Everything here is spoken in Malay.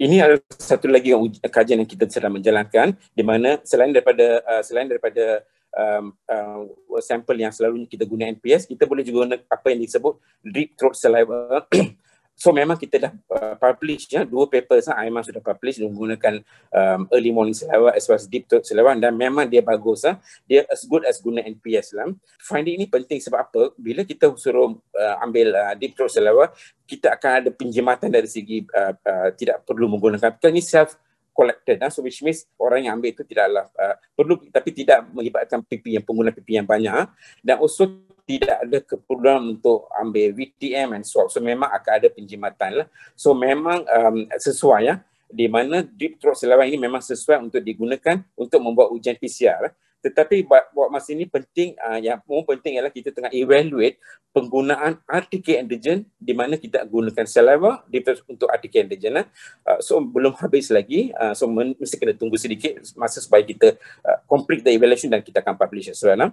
ini adalah satu lagi kajian yang kita sedang menjalankan di mana selain daripada uh, selain daripada um, uh, sampel yang selalu kita guna NPS, kita boleh juga guna apa yang disebut deep throat saliva So memang kita dah uh, publish ya dua papers ha, memang sudah publish menggunakan um, early morning saliva as well as deep throat saliva dan memang dia bagus ha. dia as good as guna NPS lah. Finding ini penting sebab apa? Bila kita suruh uh, ambil uh, deep throat saliva, kita akan ada pinjamatan dari segi uh, uh, tidak perlu menggunakan kan ini self collected ha? so which means orang yang ambil itu tidaklah uh, perlu tapi tidak melibatkan pipi yang pengguna pipi yang banyak ha? dan also tidak ada keperluan untuk ambil VTM and swab. So memang akan ada penjimatan lah. So memang um, sesuai ya. Di mana deep throat saliva ini memang sesuai untuk digunakan untuk membuat ujian PCR. Lah. Tetapi buat, buat masa ini penting, uh, yang paling penting ialah kita tengah evaluate penggunaan RTK antigen di mana kita gunakan saliva untuk RTK antigen. Lah. Uh, so belum habis lagi, uh, so mesti kena tunggu sedikit masa supaya kita uh, complete the evaluation dan kita akan publish as well. Lah.